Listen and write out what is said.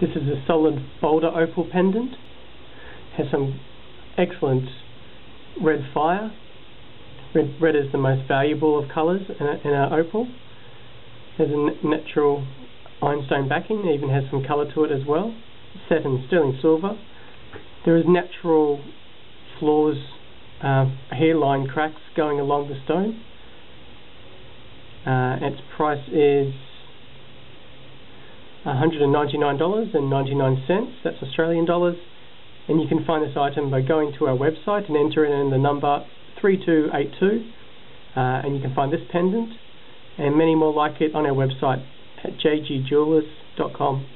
This is a solid boulder opal pendant. Has some excellent red fire. Red, red is the most valuable of colours in, in our opal. Has a natural ironstone backing, even has some colour to it as well. Set in sterling silver. There is natural flaws, uh, hairline cracks going along the stone. Uh, its price is $199.99, that's Australian dollars, and you can find this item by going to our website and entering in the number 3282, uh, and you can find this pendant and many more like it on our website at jgjewellers.com.